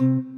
Hi.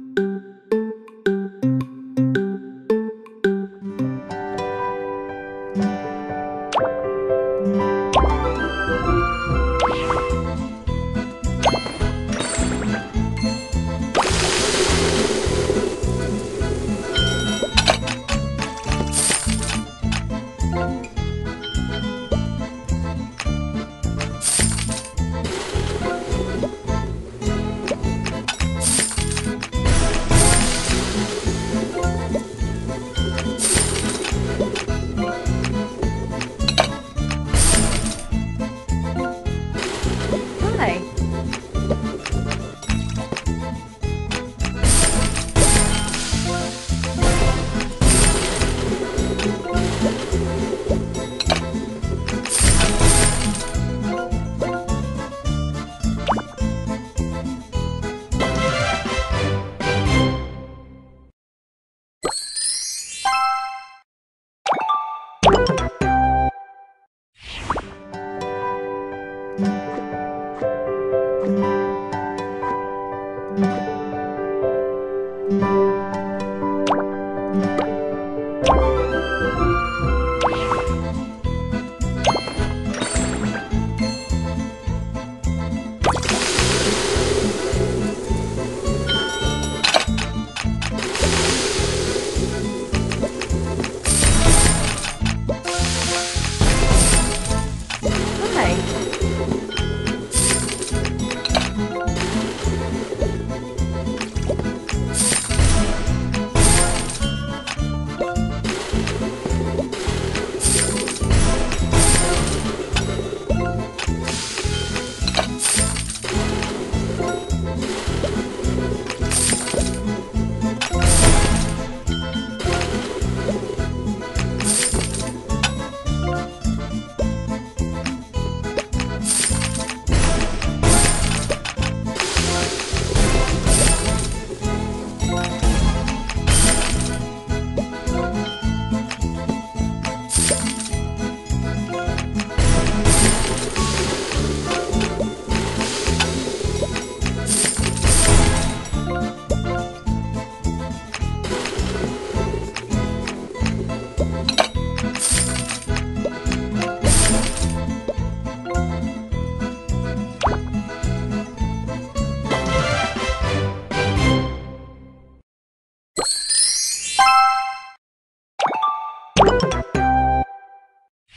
Hi.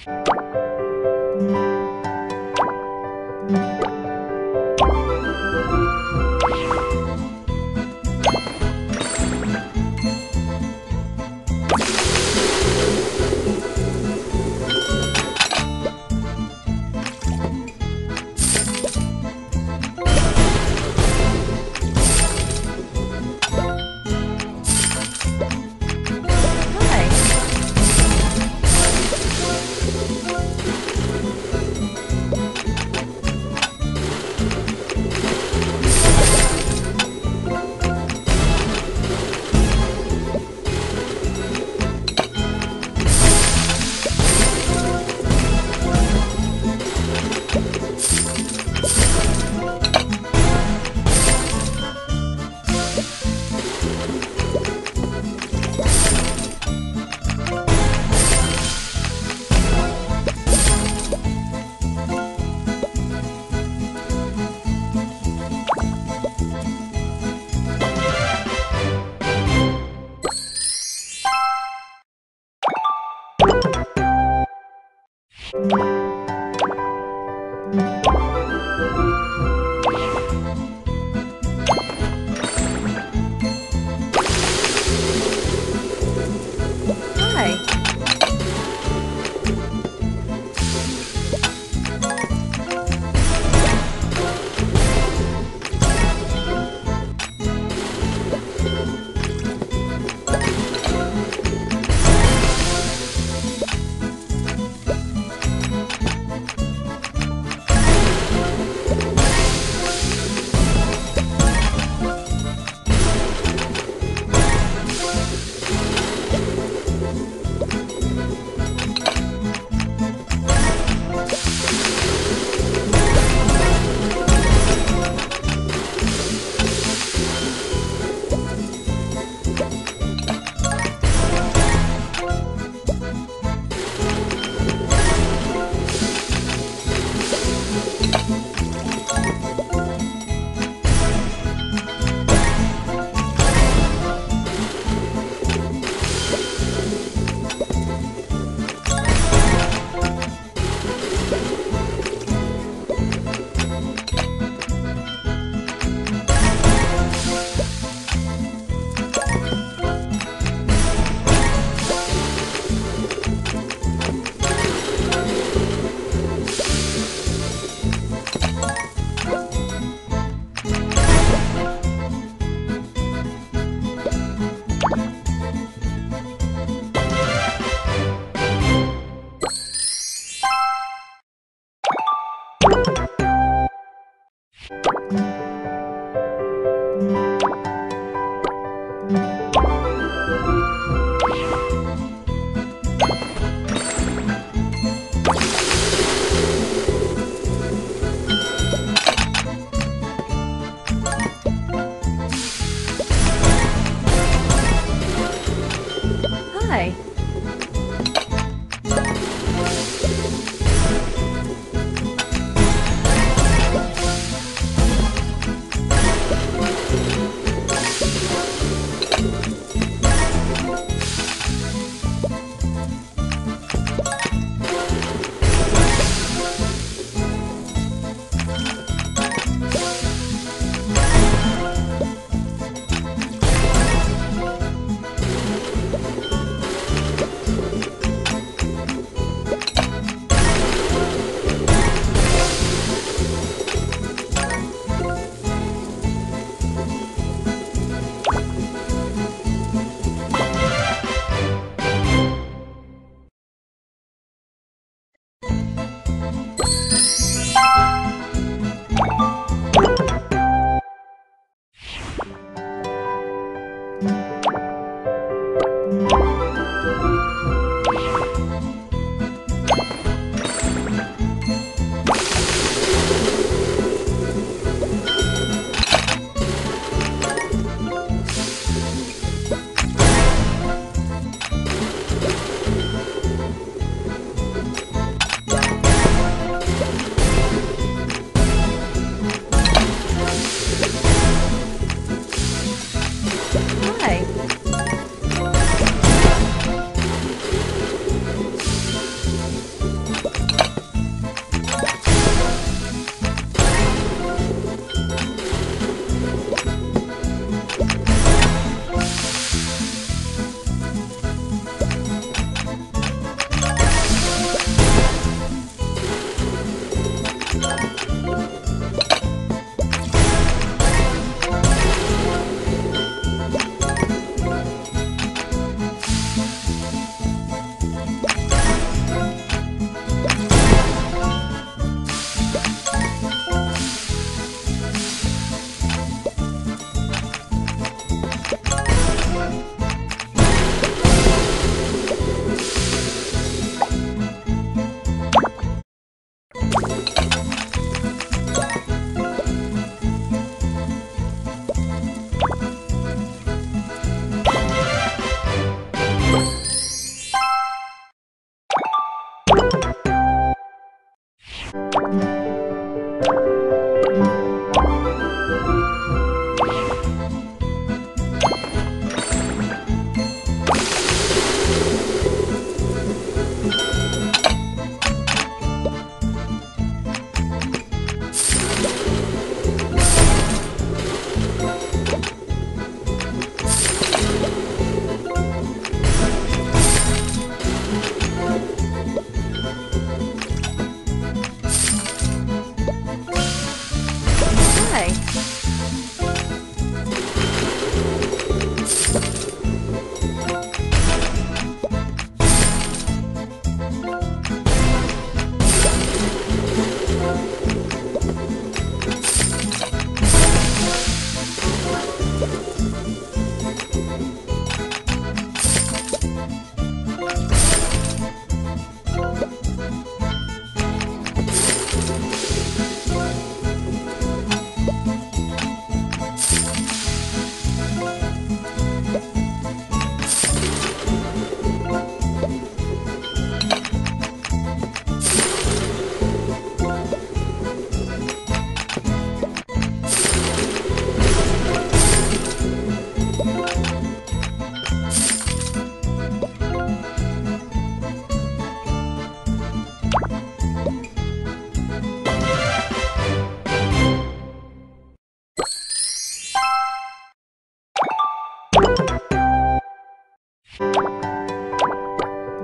you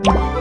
はい。